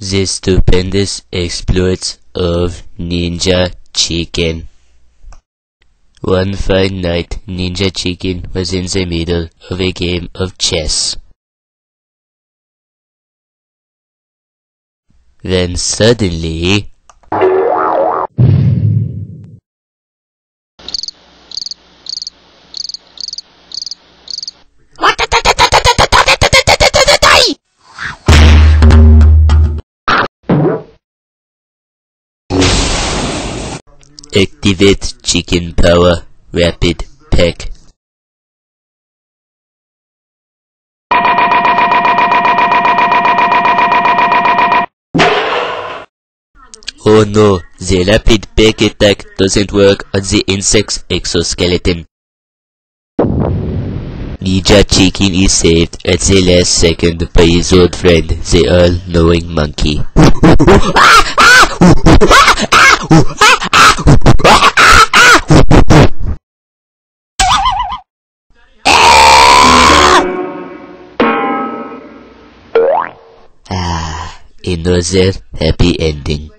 The stupendous exploits of Ninja Chicken. One fine night, Ninja Chicken was in the middle of a game of chess. Then suddenly... Activate chicken power rapid pack. Oh no, the rapid pack attack doesn't work on the insect's exoskeleton. Ninja Chicken is saved at the last second by his old friend, the all-knowing monkey. Ah, another happy ending.